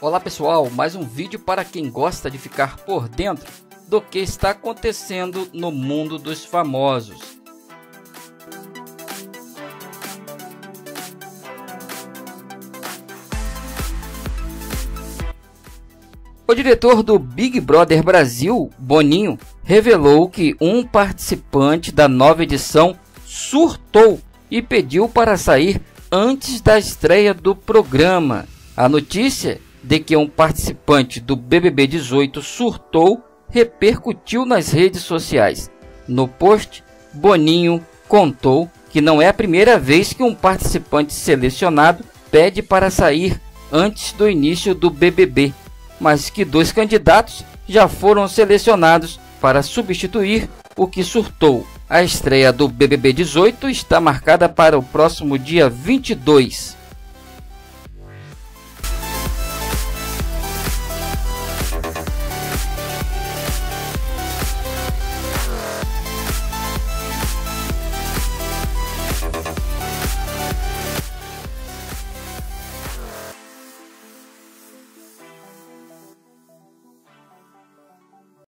Olá pessoal, mais um vídeo para quem gosta de ficar por dentro do que está acontecendo no mundo dos famosos. O diretor do Big Brother Brasil, Boninho, revelou que um participante da nova edição surtou e pediu para sair antes da estreia do programa. A notícia de que um participante do BBB 18 surtou repercutiu nas redes sociais. No post, Boninho contou que não é a primeira vez que um participante selecionado pede para sair antes do início do BBB, mas que dois candidatos já foram selecionados para substituir o que surtou. A estreia do BBB 18 está marcada para o próximo dia 22